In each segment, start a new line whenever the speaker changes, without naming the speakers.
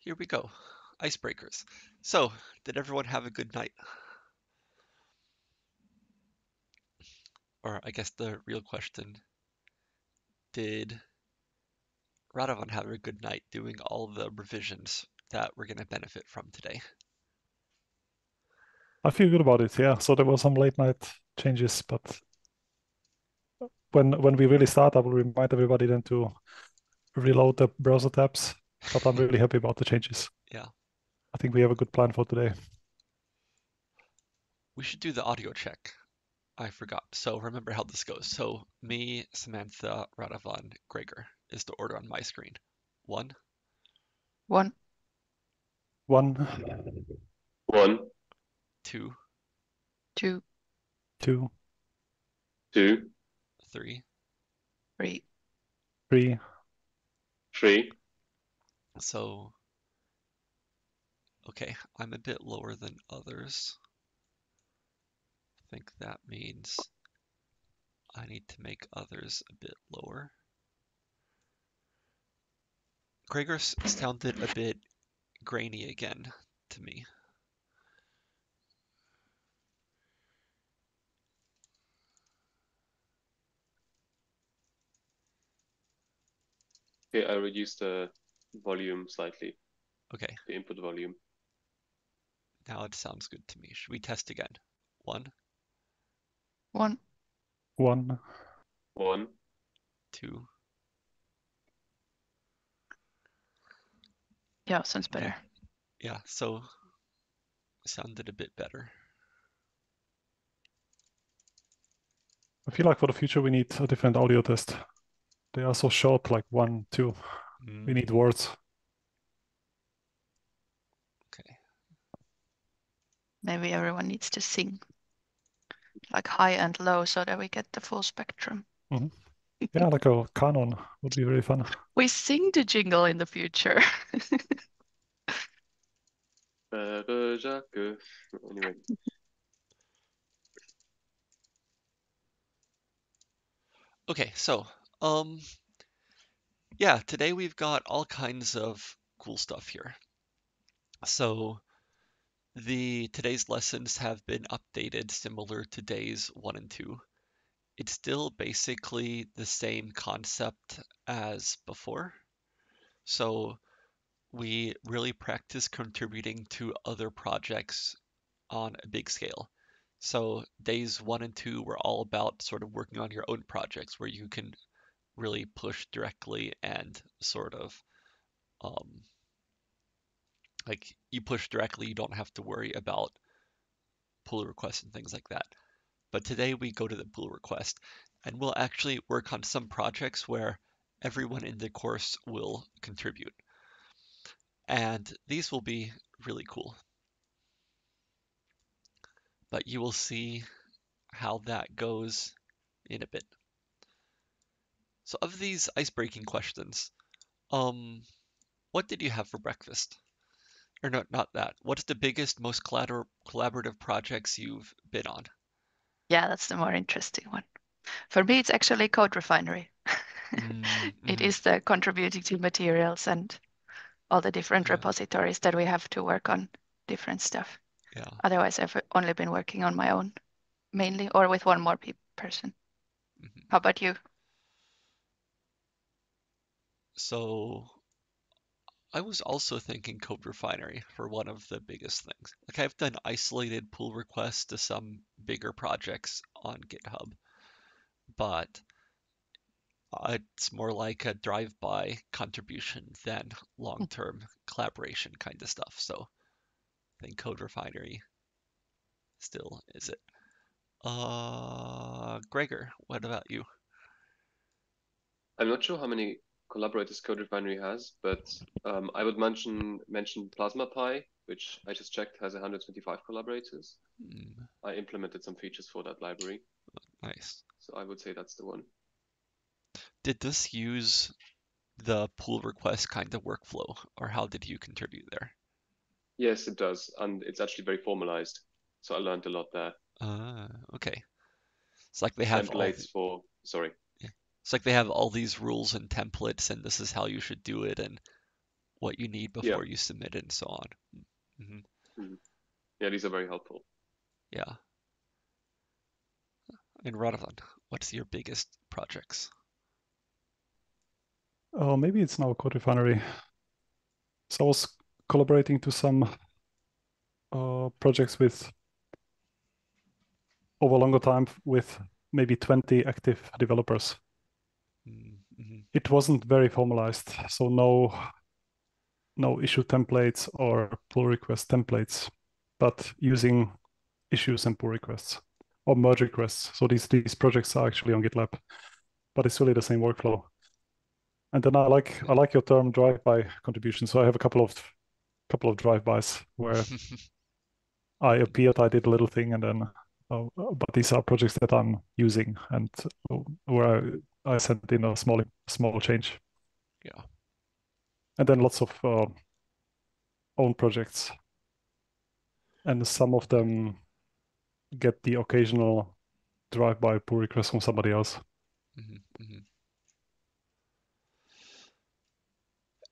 here we go. Icebreakers. So, did everyone have a good night? Or I guess the real question, did Radovan have a good night doing all the revisions that we're going to benefit from today?
I feel good about it, yeah. So there were some late night changes, but when when we really start, I will remind everybody then to reload the browser tabs. But I'm really happy about the changes.
Yeah.
I think we have a good plan for today.
We should do the audio check. I forgot. So remember how this goes. So me, Samantha, Radovan, Gregor is the order on my screen. One,
One,
One,
One,
two,
two,
two,
two,
three.
three.
three.
three.
So, okay, I'm a bit lower than others. I think that means I need to make others a bit lower. Gregor sounded a bit grainy again to me.
Okay, I reduced the volume slightly,
Okay,
the input volume.
now it sounds good to me. Should we test again? One,
One,
One,
One,
two,
yeah, sounds better.
yeah, so sounded a bit better.
I feel like for the future we need a different audio test. They are so short, like one, two. We
Mm,
need words.
Okay.
Maybe everyone needs to sing like high and low so that we get the full spectrum.
Yeah, like a canon would be very fun.
We sing the jingle in the future.
Anyway,
Okay, so um yeah, today we've got all kinds of cool stuff here. So the today's lessons have been updated similar to days 1 and 2. It's still basically the same concept as before. So we really practice contributing to other projects on a big scale. So days one and two were all about sort of working on your own projects where you can really push directly and sort of um, like you push directly, you don't have to worry about pull requests and things like that. But today we go to the pull request and we'll actually work on some projects where everyone in the course will contribute. And these will be really cool. But you will see how that goes in a bit. So of these ice-breaking questions, um, what did you have for breakfast? Or no, not that. What's the biggest, most collabor- collaborative projects you've been on?
Yeah, that's the more interesting one. For me, it's actually Code Refinery.
mm -hmm.
is the contributing to materials and all the different
Yeah.
repositories that we have to work on different stuff.
Yeah.
Otherwise, I've only been working on my own mainly or with one more pe person.
Mhm.
How about you?
So I was also thinking Code Refinery for one of the biggest things. Like I've done isolated pull requests to some bigger projects on GitHub, but uh, it's more like a drive-by contribution than long-term collaboration kind of stuff. So I think Code Refinery still is it. Uh, Gregor, what about you?
I'm not sure how many collaborators Code Refinery has, but um, I would mention mention PlasmaPy, which I just checked has 125 collaborators.
Hmm,
I implemented some features for that library,
nice.
so I would say that's the one.
Did this use the pull request kind of workflow, or how did you contribute there?
Yes, it does, and it's actually very formalized. So I learned a lot there.
Ah, okay. It's like they have
Templates
the-
for sorry.
It's like they have all these rules and templates, and this is how you should do it, and what you need
Yeah.
before you submit and so on. hmm
Yeah, these are very helpful.
Yeah. And Radovan, what's your biggest projects?
Oh, maybe it's now Code Refinery. So I was collaborating to some uh, projects with over a longer time with maybe 20 active developers. It wasn't very formalized, so no no issue templates or pull request templates, but using issues and pull requests or merge requests. So these these projects are actually on GitLab, but it's really the same workflow. And then I like I like your term drive-by contribution. So I have a couple of couple of drive-bys where I appeared, I did a little thing, and then uh, but these are projects that I'm using and uh, where I, I sent in a small small change.
Yeah.
And then lots of uh, own projects, and some of them get the occasional drive-by pull request from somebody else.
hmm hmm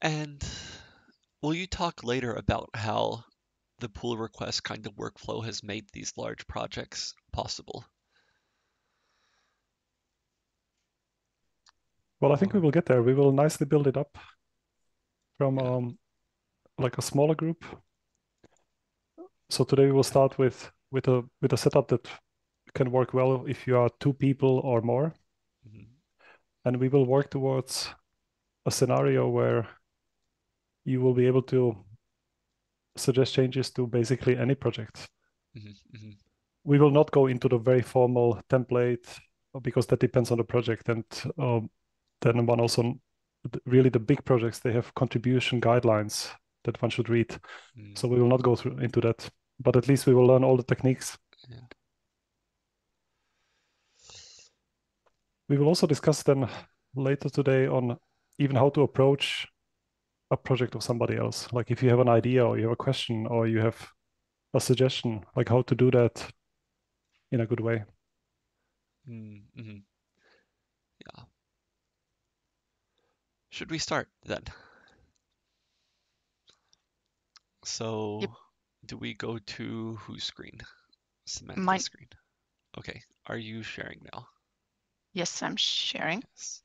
And will you talk later about how the pull request kind of workflow has made these large projects possible?
Well, I think we will get there. We will nicely build it up from um, like a smaller group. So today we will start with with a with a setup that can work well if you are two people or more,
Mhm.
and we will work towards a scenario where you will be able to suggest changes to basically any project.
Mhm, mhm.
We will not go into the very formal template because that depends on the project, and um, then one also really the big projects they have contribution guidelines that one should read.
Mm.
So we will not go through into that, but at least we will learn all the techniques.
Yeah.
We will also discuss then later today on even how to approach a project of somebody else. Like if you have an idea or you have a question or you have a suggestion, like how to do that in a good way.
Mm, mhm. Should we start then? So, do we go to whose screen? Samantha's
Mine.
screen. Okay. Are you sharing now?
Yes, I'm sharing.
Yes.